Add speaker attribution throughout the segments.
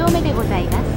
Speaker 1: 丁目でございます。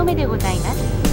Speaker 1: 丁目でございます。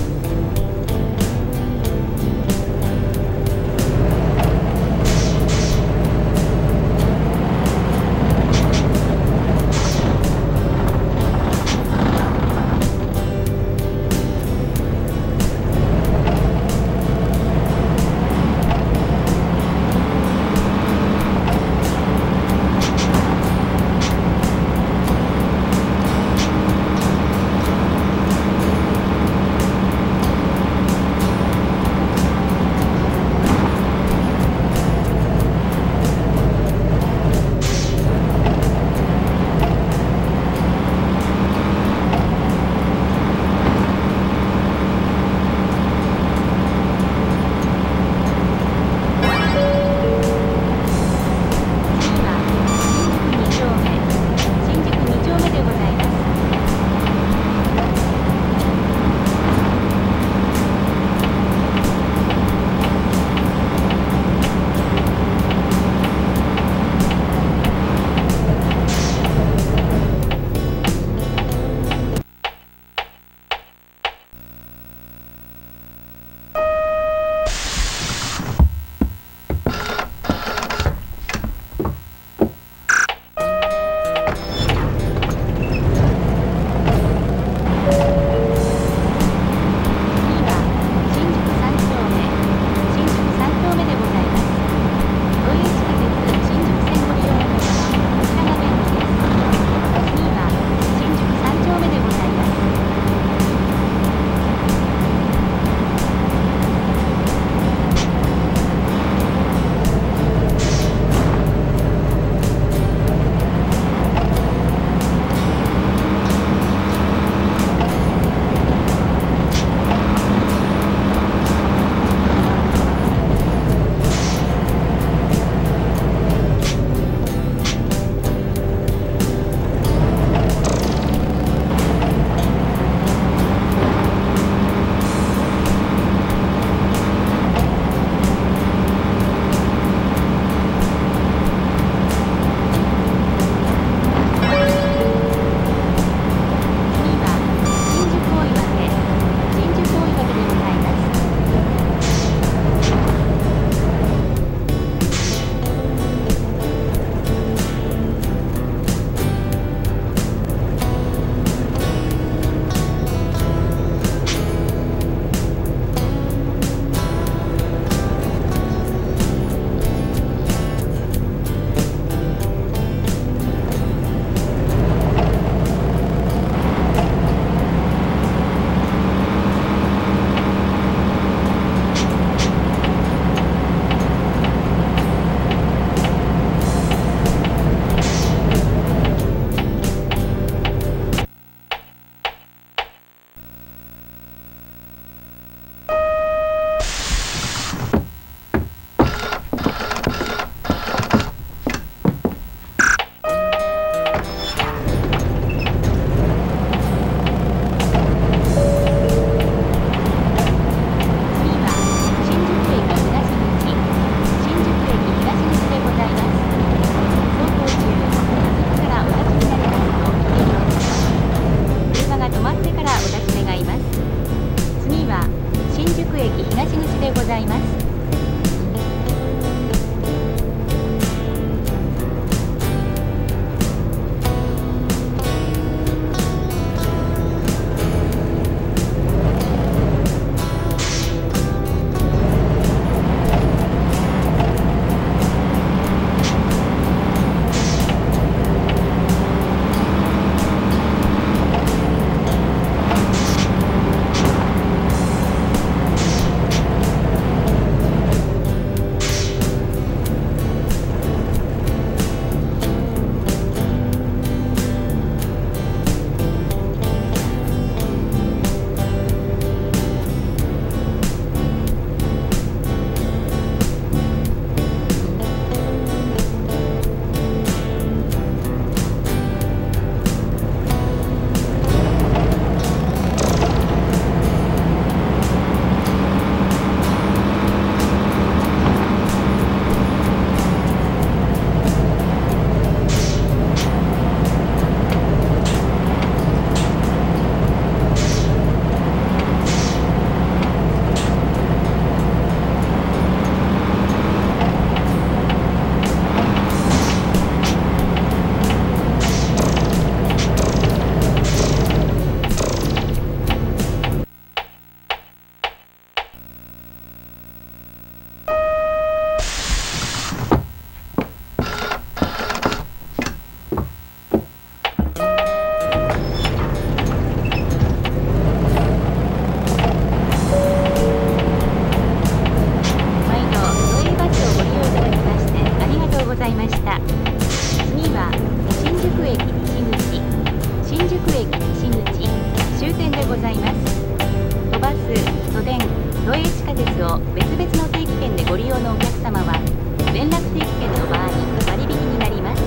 Speaker 1: 席券の場合割引になります。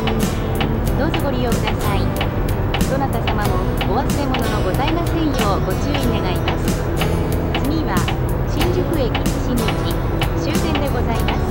Speaker 1: どうぞご利用ください。どなた様もお忘れ物のございませんようご注意願います。次は新宿駅西口終点でございます。